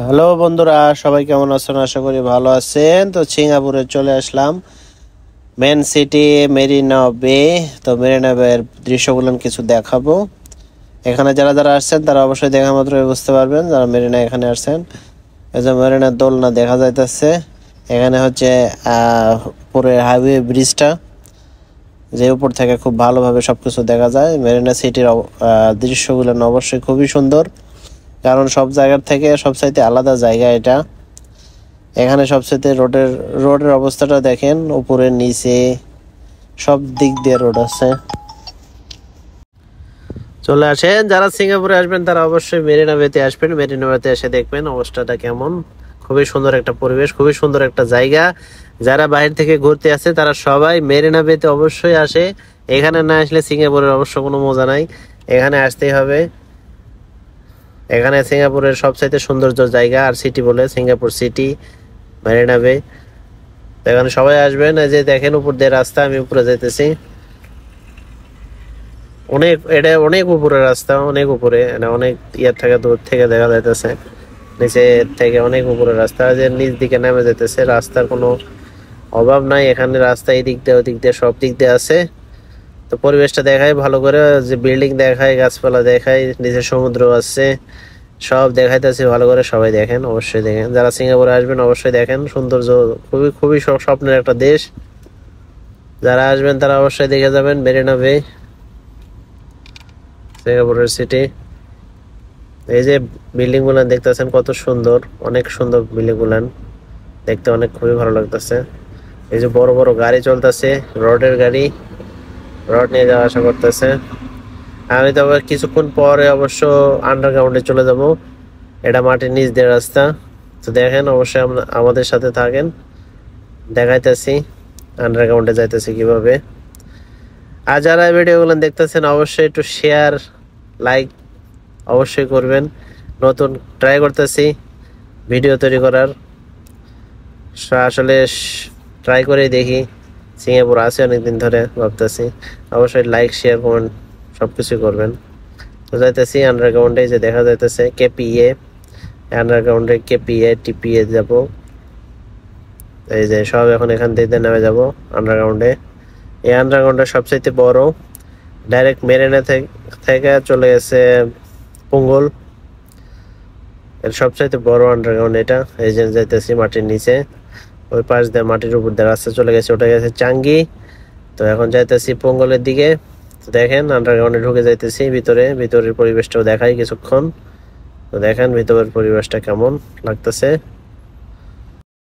Hello বন্ধুরা, সবাই কেমন আছেন? আশা করি ভালো আছেন। তো সিঙ্গাপুরে চলে আসলাম। মেন সিটি মেরিনা বে তো মেরিনা বের দৃশ্যগুলো কিছু দেখাবো। এখানে যারা যারা আসছেন, তারা অবশ্যই দেখা মাত্র বুঝতে পারবেন যারা মেরিনা এখানে আসছেন। এই যে মেরিনার দোলনা দেখা যাইতেছে। এখানে হচ্ছে উপরে হাইওয়ে ব্রিজটা যে উপর থেকে খুব ভালোভাবে সবকিছু দেখা যায়। মেরিনা সিটির দৃশ্যগুলো অবশ্যই খুবই সুন্দর। কারণ সব জায়গার থেকে সবচাইতে আলাদা জায়গা এটা। এখানে সবচাইতে রোডের রোডের অবস্থাটা দেখেন, উপরে, নিচে, সব দিক দিয়ে রোড আছে। চলে আসেন, যারা সিঙ্গাপুরে আসবেন, তারা অবশ্যই মেরিনা বেতে আসবেন। মেরিনা বেতে এসে দেখবেন অবস্থাটা কেমন। খুবই সুন্দর একটা পরিবেশ, খুবই সুন্দর একটা জায়গা। যারা বাইরে থেকে ঘুরতে আসে, তারা সবাই মেরিনা বেতে অবশ্যই আসে। এখানে না আসলে সিঙ্গাপুরের অবশ্য কোনো মজা নাই। এখানে আসতেই হবে। এখানে সিঙ্গাপুরের সবচাইতে সৌন্দর্য জায়গা আর সিটি বলে সিঙ্গাপুর সিটি মেরিনা বে তো এখানে সবাই আসবেন, এই যে দেখেন উপর দিয়ে রাস্তা, আমি উপরে যাইতেছি। অনেক, এটা অনেক উপরে রাস্তা, অনেক উপরে এটা অনেক ইয়ার থেকে দূর থেকে দেখা যাইতেছে। নিচে থেকে অনেক উপরে রাস্তা, যে নিচ দিকে নেমে যাইতেছে, রাস্তার কোনো অভাব নাই। এখানে রাস্তা এই দিক দিয়ে ওই দিক দিয়ে সব দিক দিয়ে আছে। তো পরিবেশটা দেখায় ভালো করে যে বিল্ডিং দেখায় গাছপালা দেখায় নিচে সমুদ্র আছে, সব দেখাইতেছে, ভালো করে সবাই দেখেন, অবশ্যই দেখেন। যারা সিঙ্গাপুরে আসবেন, অবশ্যই দেখেন, সৌন্দর্য খুবই খুবই স্বপ্নের একটা দেশ। যারা আসবেন, তারা অবশ্যই দেখে যাবেন, মেরিনা বে, সিঙ্গাপুরের সিটি এই যে বিল্ডিং গুলান দেখতেছেন, কত সুন্দর, অনেক সুন্দর বিল্ডিং গুলান দেখতে অনেক, খুবই ভালো লাগতেছে। এই যে বড় বড় গাড়ি চলতেছে, রডের গাড়ি। রড নিয়ে যাওয়া আসা করতেছে। আমি তো আবার কিছুক্ষণ পরে অবশ্য আন্ডারগ্রাউন্ডে চলে যাব। এটা মাটির নিচ দিয়ে রাস্তা। তো দেখেন, অবশ্যই আমাদের সাথে থাকেন। দেখাইতেছি আন্ডারগ্রাউন্ডে যাইতেছি কীভাবে। আর যারা ভিডিওগুলো দেখতেছেন, অবশ্যই একটু শেয়ার লাইক অবশ্যই করবেন। নতুন ট্রাই করতেছি ভিডিও তৈরি করার। আসলে ট্রাই করেই দেখি। সিঙ্গাপুর আছে অনেকদিন ধরে ভাবতেছি। অবশ্যই লাইক শেয়ার কমেন্ট সব কিছুই করবেন। তো যাইতেছি আন্ডারগ্রাউন্ডে যে দেখা যাইতেছে কেপিএ আন্ডারগ্রাউন্ডে কেপিএ টিপিএ যাব। এই যে সব এখন এখান থেকে নেমে যাব আন্ডারগ্রাউন্ডে এই আন্ডারগ্রাউন্ডটা সবচাইতে বড়। ডাইরেক্ট মেরিনা থেকে চলে গেছে পঙ্গল। সবচাইতে বড় আন্ডারগ্রাউন্ড এটা। এই যে যাইতেছি মাটির নিচে। ওই পাশ দিয়ে মাটির উপর দিয়ে রাস্তা চলে গেছে ওটা গেছে চাঙ্গি। তো এখন যাইতেছি পঙ্গলের দিকে। তো দেখেন আন্ডারগ্রাউন্ডে ঢুকে যাইতেছি ভিতরে, ভিতরের পরিবেশটাও দেখাই কিছুক্ষণ। তো দেখেন ভিতরের পরিবেশটা কেমন লাগতেছে।